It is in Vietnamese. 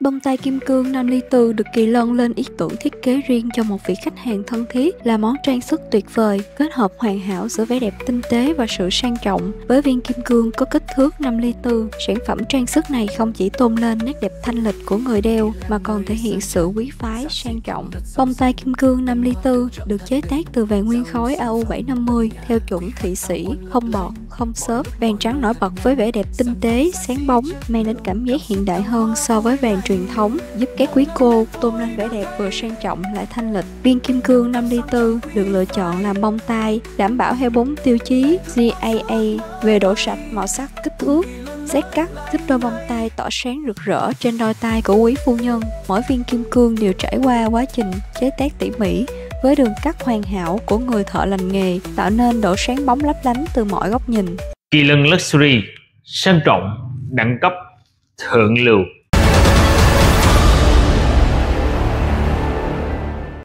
Bông tai kim cương 5 ly tư được Kỳ Lân lên ý tưởng thiết kế riêng cho một vị khách hàng thân thiết là món trang sức tuyệt vời, kết hợp hoàn hảo giữa vẻ đẹp tinh tế và sự sang trọng. Với viên kim cương có kích thước 5 ly tư, sản phẩm trang sức này không chỉ tôn lên nét đẹp thanh lịch của người đeo mà còn thể hiện sự quý phái, sang trọng. Bông tai kim cương 5 ly tư được chế tác từ vàng nguyên khối AU750 theo chuẩn thị Sĩ, không bọt, không xốp. Vàng trắng nổi bật với vẻ đẹp tinh tế, sáng bóng, mang đến cảm giác hiện đại hơn so với vàng truyền thống, giúp các quý cô tôn lên vẻ đẹp vừa sang trọng lại thanh lịch. Viên kim cương 5 ly tư được lựa chọn làm bông tai, đảm bảo theo bốn tiêu chí GAA về độ sạch, màu sắc, kích thước, xét cắt giúp đôi bông tai tỏ sáng rực rỡ trên đôi tay của quý phu nhân. Mỗi viên kim cương đều trải qua quá trình chế tác tỉ mỉ với đường cắt hoàn hảo của người thợ lành nghề tạo nên độ sáng bóng lấp lánh từ mọi góc nhìn. Kỳ lân Luxury sang trọng, đẳng cấp, thượng lưu